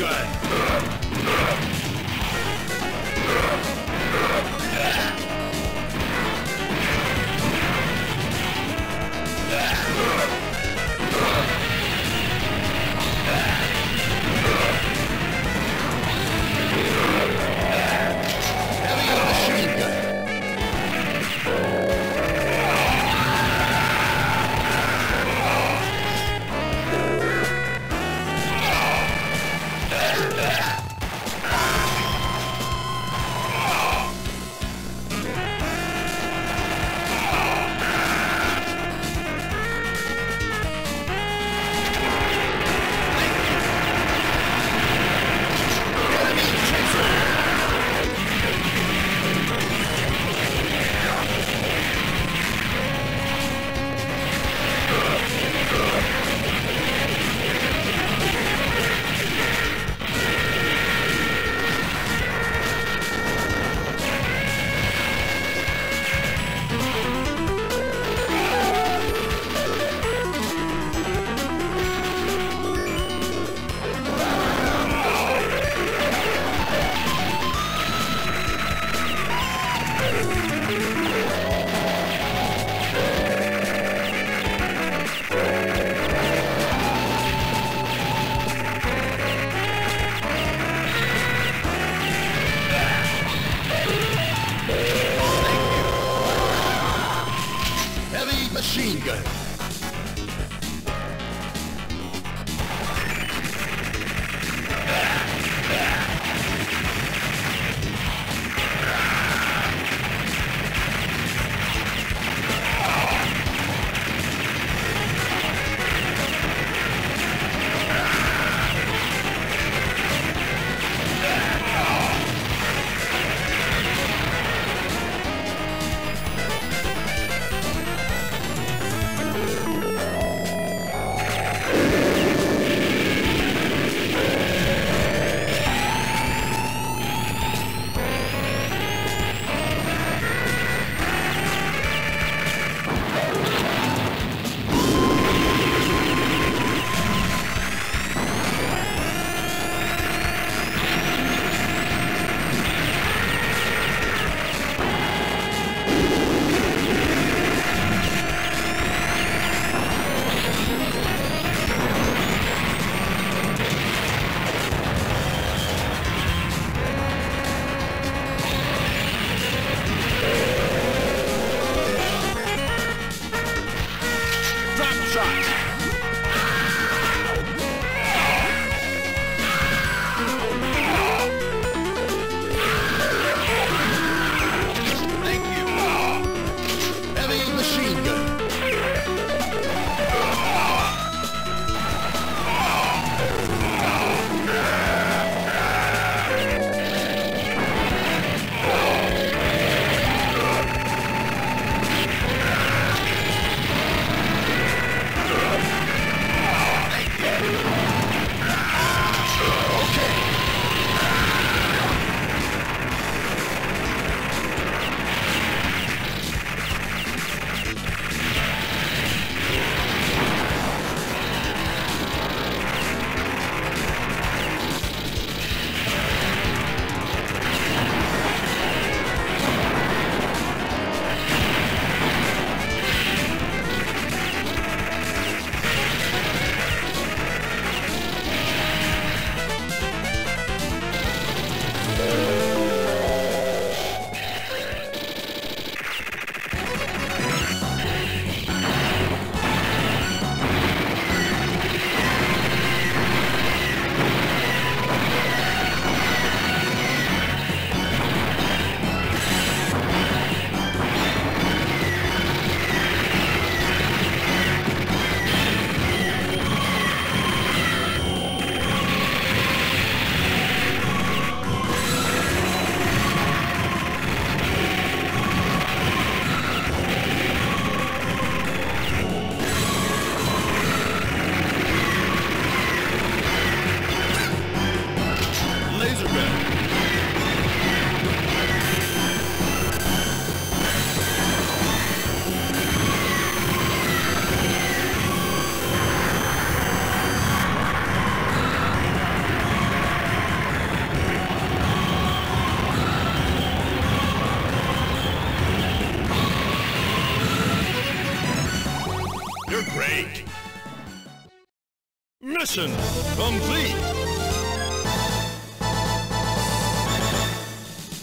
gun. Machine gun. Mission complete.